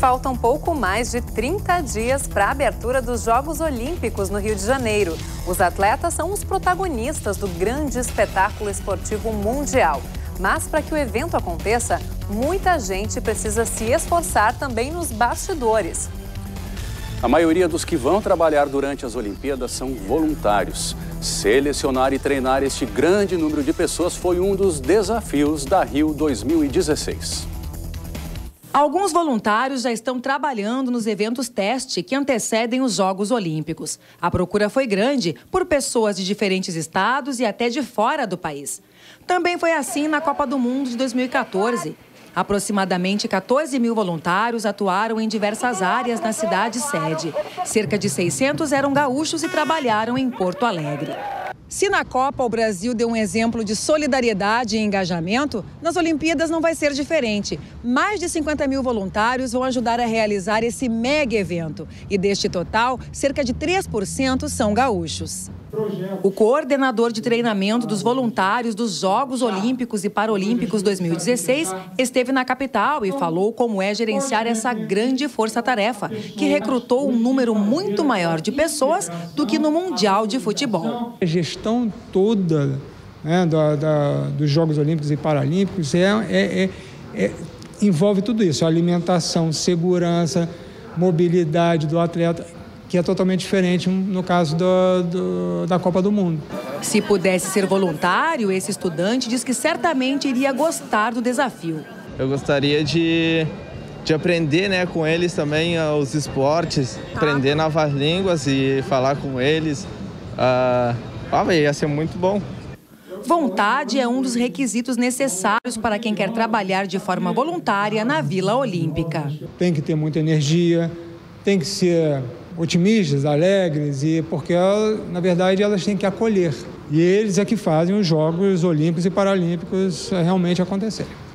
faltam pouco mais de 30 dias para a abertura dos Jogos Olímpicos no Rio de Janeiro. Os atletas são os protagonistas do grande espetáculo esportivo mundial. Mas para que o evento aconteça, muita gente precisa se esforçar também nos bastidores. A maioria dos que vão trabalhar durante as Olimpíadas são voluntários. Selecionar e treinar este grande número de pessoas foi um dos desafios da Rio 2016. Alguns voluntários já estão trabalhando nos eventos teste que antecedem os Jogos Olímpicos. A procura foi grande por pessoas de diferentes estados e até de fora do país. Também foi assim na Copa do Mundo de 2014. Aproximadamente 14 mil voluntários atuaram em diversas áreas na cidade sede. Cerca de 600 eram gaúchos e trabalharam em Porto Alegre. Se na Copa o Brasil deu um exemplo de solidariedade e engajamento, nas Olimpíadas não vai ser diferente. Mais de 50 mil voluntários vão ajudar a realizar esse mega evento. E deste total, cerca de 3% são gaúchos. O coordenador de treinamento dos voluntários dos Jogos Olímpicos e Paralímpicos 2016 esteve na capital e falou como é gerenciar essa grande força-tarefa, que recrutou um número muito maior de pessoas do que no Mundial de Futebol. A gestão toda né, da, da, dos Jogos Olímpicos e Paralímpicos é, é, é, é envolve tudo isso: alimentação, segurança, mobilidade do atleta que é totalmente diferente no caso do, do, da Copa do Mundo. Se pudesse ser voluntário, esse estudante diz que certamente iria gostar do desafio. Eu gostaria de, de aprender né, com eles também uh, os esportes, aprender novas línguas e falar com eles. Uh, ah, ia ser muito bom. Vontade é um dos requisitos necessários para quem quer trabalhar de forma voluntária na Vila Olímpica. Tem que ter muita energia, tem que ser otimistas, alegres, e porque, na verdade, elas têm que acolher. E eles é que fazem os Jogos Olímpicos e Paralímpicos realmente acontecerem.